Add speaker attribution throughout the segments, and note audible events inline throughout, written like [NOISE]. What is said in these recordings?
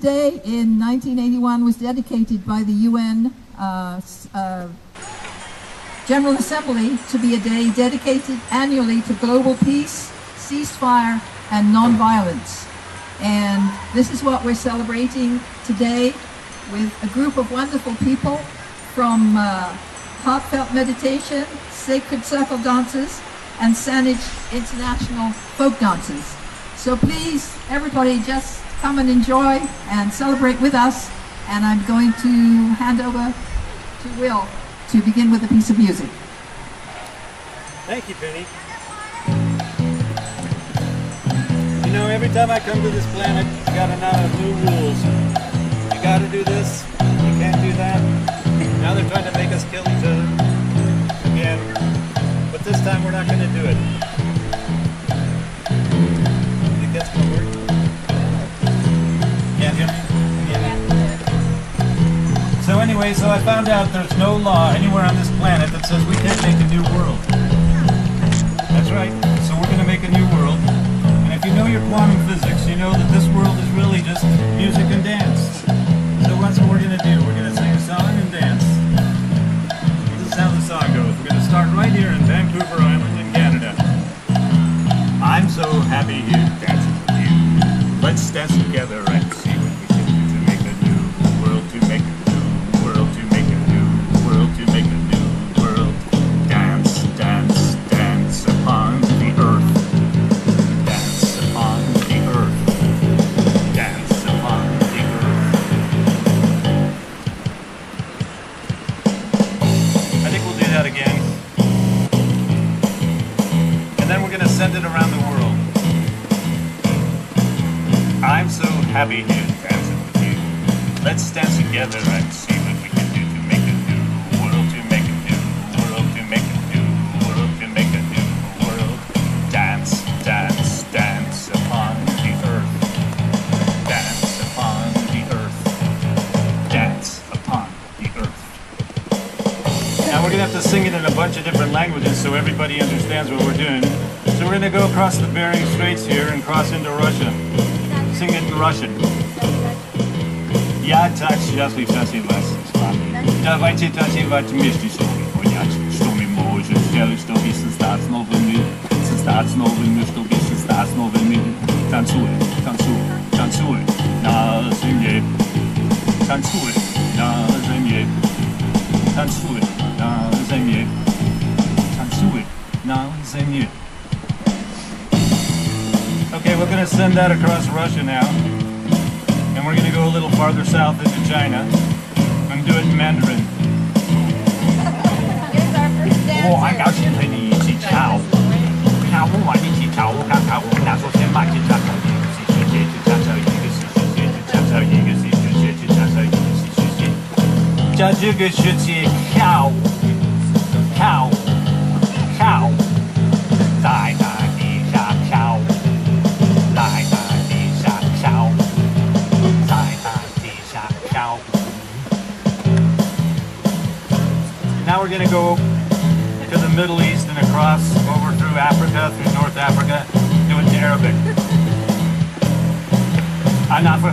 Speaker 1: Day in 1981 was dedicated by the UN uh, uh, General Assembly to be a day dedicated annually to global peace, ceasefire, and nonviolence. And this is what we're celebrating today with a group of wonderful people from uh, Heartfelt Meditation, Sacred Circle Dances, and Saanich International Folk Dances. So please, everybody, just come and enjoy and celebrate with us. And I'm going to hand over to Will to begin with a piece of music.
Speaker 2: Thank you, Penny. You know, every time I come to this planet, I gotta know new rules. You gotta do this, you can't do that. Now they're trying to make us kill each other again. But this time we're not gonna do it. Anyway, so I found out there's no law anywhere on this planet that says we can't make a new world. That's right. So we're gonna make a new world. And if you know your quantum physics, you know that this world is really just music and dance. So that's what we're gonna do. We're gonna sing a song and dance. This is how the song goes. We're gonna start right here in Vancouver Island in Canada. I'm so happy here dancing with you. Let's dance together and bunch of different languages so everybody understands what we're doing. So we're gonna go across the Bering Straits here and cross into Russia. Sing it in Russian. Я так счастлив сосед вас с вами. Давайте танцевать вместе с нами, понять, что мы можем сделать, чтобы создать новый мир. Создать новый мир, чтобы создать новый мир. Танцуй, танцуй, танцуй на земле. Танцуй на земле. Танцуй We're going to send that across Russia now. And we're going to go a little farther south into China and do it in Mandarin. to go to the Middle East and across over through Africa, through North Africa, doing Arabic.
Speaker 3: I'm not for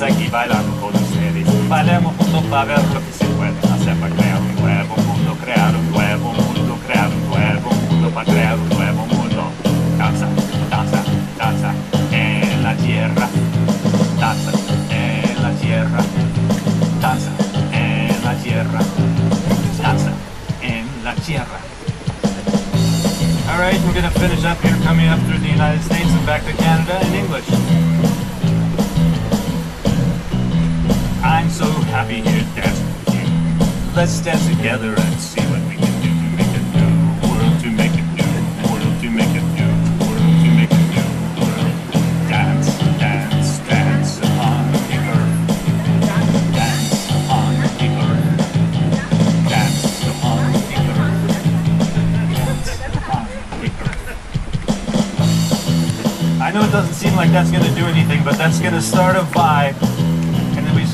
Speaker 3: Aquí bailando con ustedes. Bailemos para ver lo que se puede hacer para crear un nuevo mundo, crear un nuevo mundo, crear un nuevo mundo, para crear un nuevo mundo. Danza, danza, danza en la tierra. Danza en la tierra. Danza en la tierra. Danza en la tierra.
Speaker 2: All right, we're gonna finish up here, coming up through the United States and back to Canada in English.
Speaker 3: I'm so happy here dancing with you. Let's dance together and see what we can do to make a new world, to make a new world, to make a new world, to make a new world. Dance, dance, dance upon the earth. Dance upon the earth. Dance upon the earth. Dance upon the earth.
Speaker 2: I know it doesn't seem like that's gonna do anything, but that's gonna start a vibe,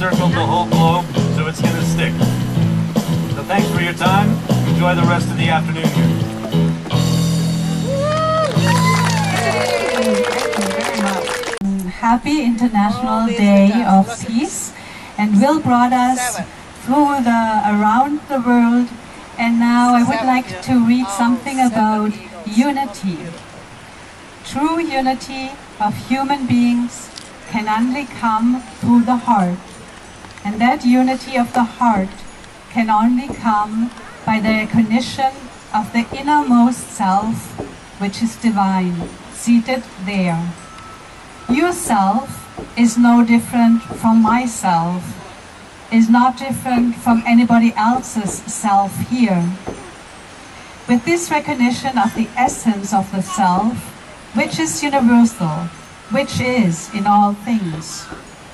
Speaker 2: circled the whole globe, so it's gonna stick. So thanks for your time. Enjoy the rest of the afternoon here.
Speaker 4: Happy International Day of Peace, and Will brought us through the around the world. And now I would like to read something about unity. True unity of human beings can only come through the heart, and that unity of the heart can only come by the recognition of the innermost self, which is divine, seated there. Yourself is no different from myself, is not different from anybody else's self here. With this recognition of the essence of the self, which is universal, which is in all things,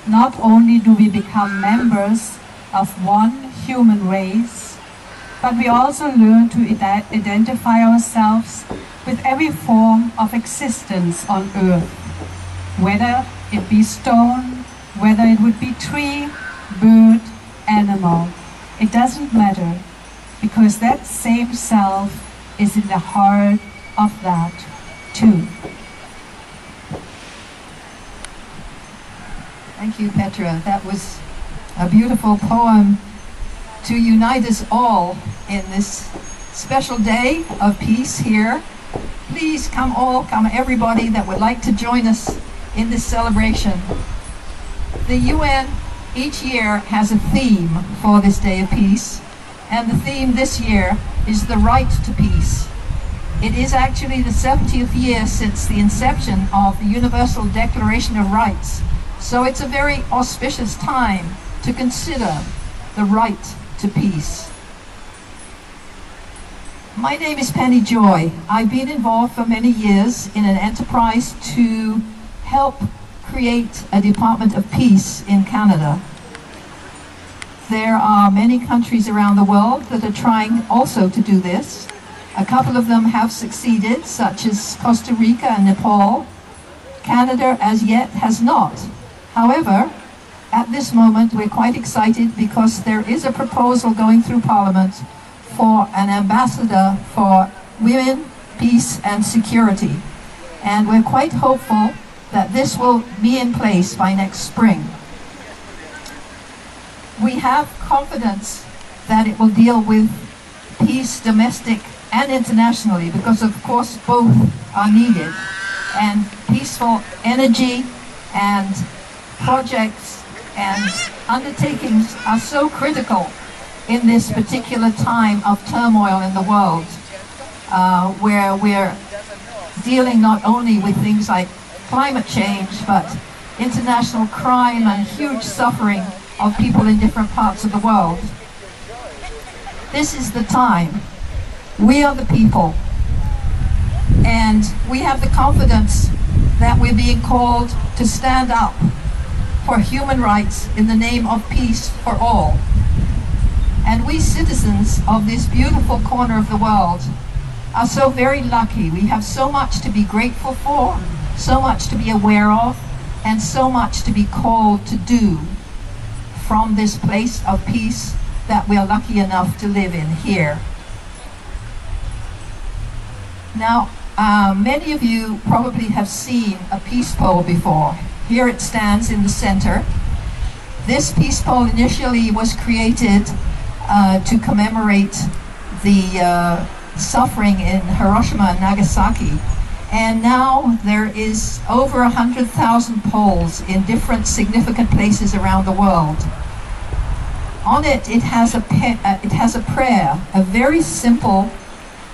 Speaker 4: not only do we become members of one human race, but we also learn to ide- identify ourselves with every form of existence on earth whether it be stone, whether it would be tree, bird, animal. It doesn't matter because that same self is in the heart of that too.
Speaker 1: Thank you, Petra. That was a beautiful poem to unite us all in this special day of peace here. Please come all, come everybody that would like to join us in this celebration. The UN each year has a theme for this day of peace, and the theme this year is the right to peace. It is actually the 70th year since the inception of the Universal Declaration of Rights, so it's a very auspicious time to consider the right to peace. My name is Penny Joy. I've been involved for many years in an enterprise to help create a Department of Peace in Canada. There are many countries around the world that are trying also to do this. A couple of them have succeeded, such as Costa Rica and Nepal. Canada, as yet, has not. However, at this moment, we're quite excited because there is a proposal going through Parliament for an ambassador for women, peace, and security. And we're quite hopeful that this will be in place by next spring. We have confidence that it will deal with peace domestic and internationally because of course both are needed and peaceful energy and projects and undertakings are so critical in this particular time of turmoil in the world uh, where we're dealing not only with things like climate change but international crime and huge suffering of people in different parts of the world. This is the time. We are the people. And we have the confidence that we're being called to stand up for human rights in the name of peace for all. And we citizens of this beautiful corner of the world are so very lucky. We have so much to be grateful for, so much to be aware of, and so much to be called to do from this place of peace that we're lucky enough to live in here. Now, uh, many of you probably have seen a peace pole before. Here it stands in the center. This peace pole initially was created uh, to commemorate the uh, suffering in Hiroshima and Nagasaki. And now there is over 100,000 poles in different significant places around the world. On it, it has a, uh, it has a prayer, a very simple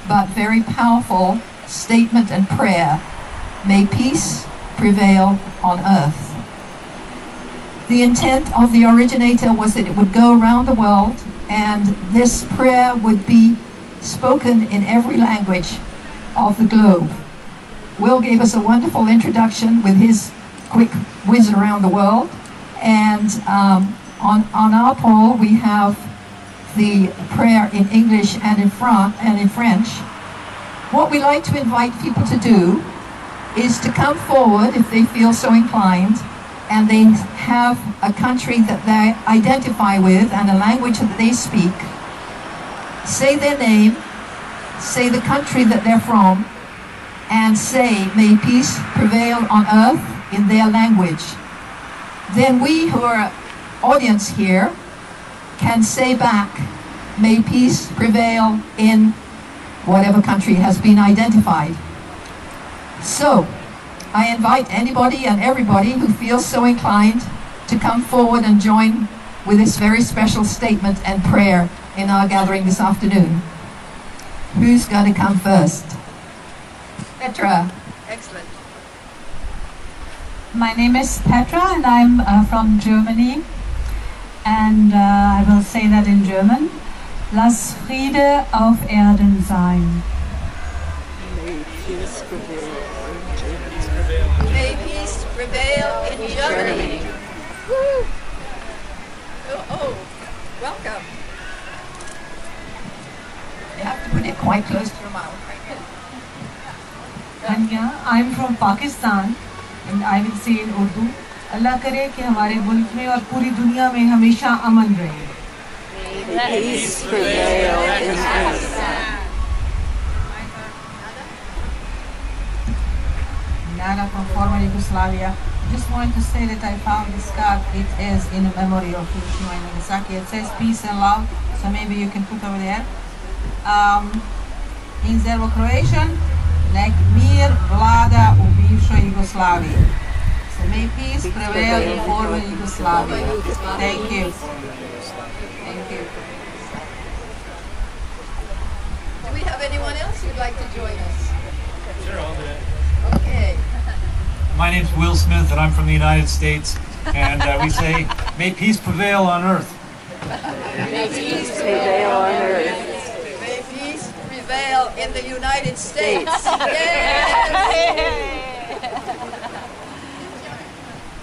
Speaker 1: but very powerful statement and prayer. May peace prevail on earth. The intent of the originator was that it would go around the world and this prayer would be spoken in every language of the globe. Will gave us a wonderful introduction with his quick whiz around the world. And um, on, on our pole, we have the prayer in English and in, Fran- and in French. What we like to invite people to do is to come forward if they feel so inclined and they have a country that they identify with and a language that they speak. Say their name, say the country that they're from, and say, May peace prevail on earth in their language. Then we who are audience here can say back, May peace prevail in whatever country has been identified. So, I invite anybody and everybody who feels so inclined to come forward and join with this very special statement and prayer in our gathering this afternoon. Who's going to come first? Petra.
Speaker 5: Excellent.
Speaker 4: My name is Petra and I'm uh, from Germany. And uh, I will say that in German. Lass Friede auf Erden sein
Speaker 5: May peace prevail in Germany. Woo! Oh, oh, welcome.
Speaker 1: You have to put it quite close to your mouth.
Speaker 4: And yeah, I'm from Pakistan and I will say in Urdu. अल्लाह करे कि हमारे मुल्क में और पूरी दुनिया में हमेशा अमन रहे
Speaker 6: Peace prevail in earth.
Speaker 7: Nana from former Yugoslavia. Just wanted to say that I found this card. It is in memory of Hiroshima and Nagasaki. It says peace and love, so maybe you can put over there. Um, in Serbo-Croatian, nek mir vlada u bivšoj Jugoslaviji. So may peace prevail in former Yugoslavia. Thank you. Thank you.
Speaker 5: Do we have anyone else who'd like to join us? Sure, I'll do it. Okay.
Speaker 2: My name's Will Smith, and I'm from the United States. And uh, we say, may peace prevail on earth.
Speaker 6: May peace Prevail on earth.
Speaker 5: May peace prevail in the United States. Yay! [LAUGHS]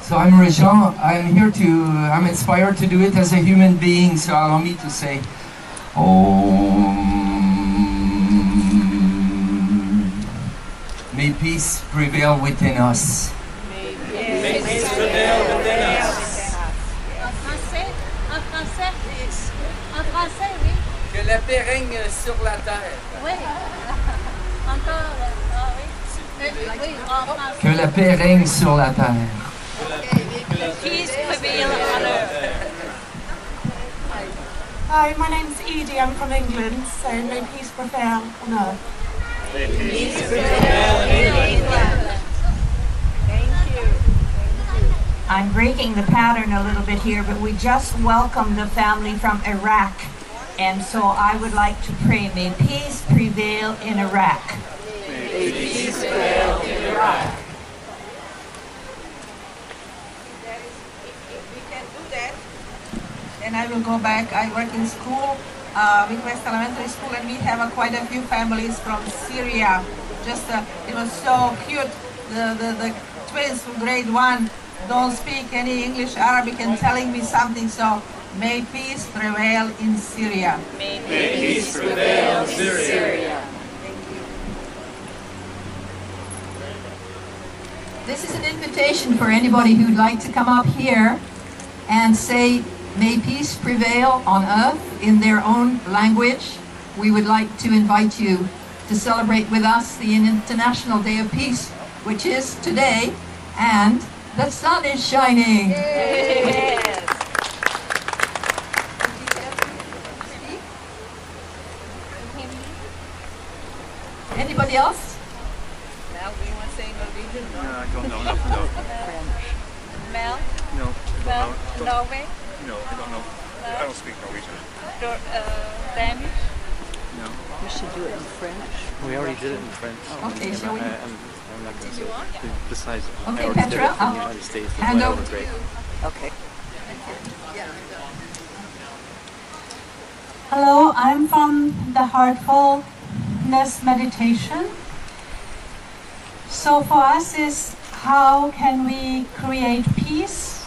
Speaker 8: So I'm Rajan. I'm here to, I'm inspired to do it as a human being, so allow me to say, Om. May peace prevail within us.
Speaker 9: En français, en français, en français, oui.
Speaker 10: Que la paix règne sur la terre.
Speaker 9: Oui. Encore, ah oui. Oui, en français.
Speaker 8: Que la paix règne sur la terre.
Speaker 9: Peace prevail on earth.
Speaker 11: Hi, my name's Edie. I'm from England, so may peace prevail on earth.
Speaker 12: I'm breaking the pattern a little bit here, but we just welcomed a family from Iraq. And so I would like to pray, may peace prevail in Iraq.
Speaker 6: Peace prevail in Iraq.
Speaker 7: And I will go back. I work in school, uh, Midwest Elementary School, and we have uh, quite a few families from Syria. Just uh, it was so cute. The, the the twins from grade one don't speak any English, Arabic, and telling me something. So may peace prevail in Syria.
Speaker 6: May peace prevail in Syria.
Speaker 1: This is an invitation for anybody who'd like to come up here and say, May peace prevail on earth in their own language. We would like to invite you to celebrate with us the International Day of Peace, which is today, and the sun is shining. Anybody else?
Speaker 5: Now, do you want to say Norwegian?
Speaker 3: No, I don't know. No, no.
Speaker 9: Mel?
Speaker 3: No,
Speaker 9: Mel?
Speaker 3: Don't know. No, I don't know. I don't speak Norwegian.
Speaker 9: Dor- uh, Danish?
Speaker 3: No.
Speaker 6: We should do it in French.
Speaker 13: We already did it in French.
Speaker 1: Okay,
Speaker 13: and,
Speaker 1: shall we?
Speaker 13: I, I'm, I'm not going to say it. Besides, I
Speaker 1: Okay,
Speaker 13: already did
Speaker 1: Petra,
Speaker 13: it in the
Speaker 1: I'll
Speaker 13: United States.
Speaker 1: Hand
Speaker 13: why I
Speaker 1: over
Speaker 13: was
Speaker 1: to
Speaker 13: great.
Speaker 1: you.
Speaker 6: Okay.
Speaker 4: Hello, I'm from the Heartfulness Meditation. So for us is how can we create peace?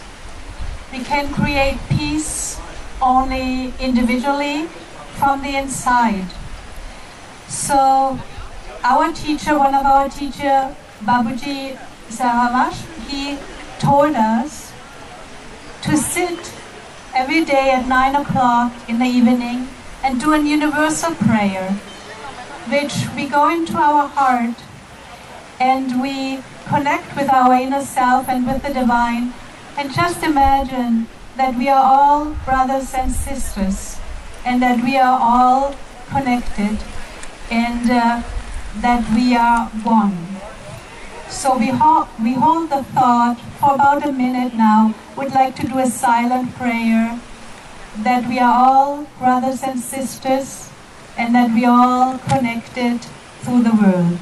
Speaker 4: We can create peace only individually from the inside. So our teacher, one of our teacher, Babuji Saravash, he told us to sit every day at 9 o'clock in the evening and do a universal prayer, which we go into our heart and we connect with our inner self and with the divine and just imagine that we are all brothers and sisters and that we are all connected and uh, that we are one. So we, ho- we hold the thought for about a minute now. We'd like to do a silent prayer that we are all brothers and sisters and that we are all connected through the world.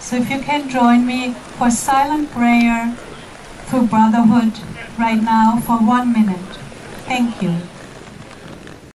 Speaker 4: So if you can join me for silent prayer through brotherhood right now for one minute. Thank you.